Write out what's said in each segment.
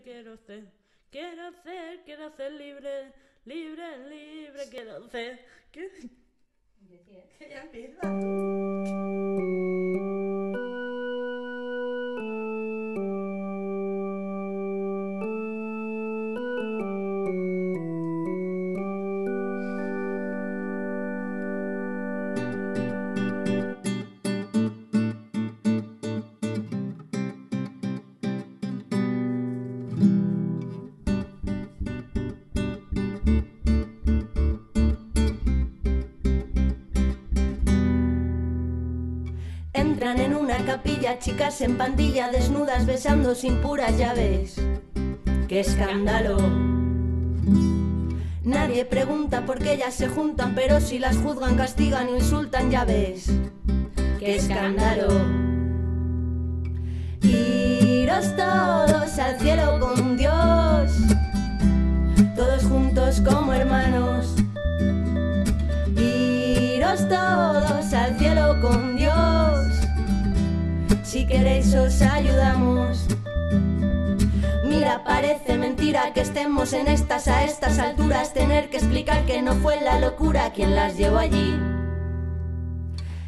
libre quiero ser. Quiero ser, quiero ser libre, libre, libre quiero ser. ¿Qué? Que ya empieza En una capilla chicas en pandilla desnudas besando sin puras llaves. ¡Qué escándalo! Nadie pregunta por qué ellas se juntan, pero si las juzgan, castigan o insultan, ya ves. ¡Qué escándalo! Iros todos Si queréis os ayudamos. Mira, parece mentira que estemos en estas a estas alturas. Tener que explicar que no fue la locura quien las llevó allí.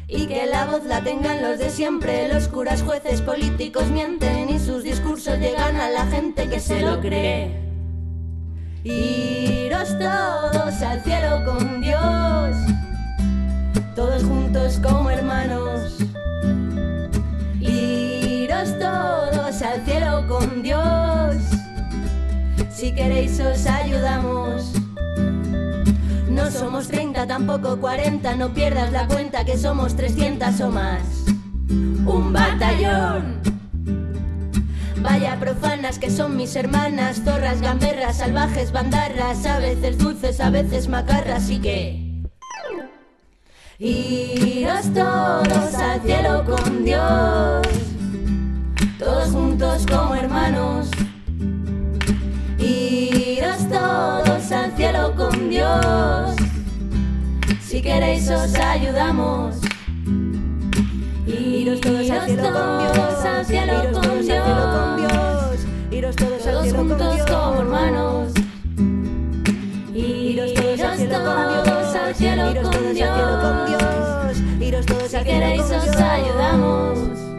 Y que la voz la tengan los de siempre. Los curas, jueces, políticos mienten y sus discursos llegan a la gente que se lo cree. Iros todos al cielo con Dios, Iros todos al cielo con Dios, si queréis os ayudamos. No somos 30, tampoco 40, no pierdas la cuenta que somos 300 o más. Un batallón. Vaya profanas que son mis hermanas, zorras, gamberras, salvajes, bandarras, a veces dulces, a veces macarras. Y que... Iros todos al cielo con Dios, todos juntos como hermanos. Iros todos al cielo con Dios, si queréis os ayudamos. Iros todos al cielo con Dios, al cielo Iros con todos al cielo con Dios, Dios. Iros todos juntos Dios. como hermanos. Iros todos al cielo con todos al Dios. cielo Iros con todos al cielo con Dios. Dios. Iros todos Si queréis os Dios. ayudamos.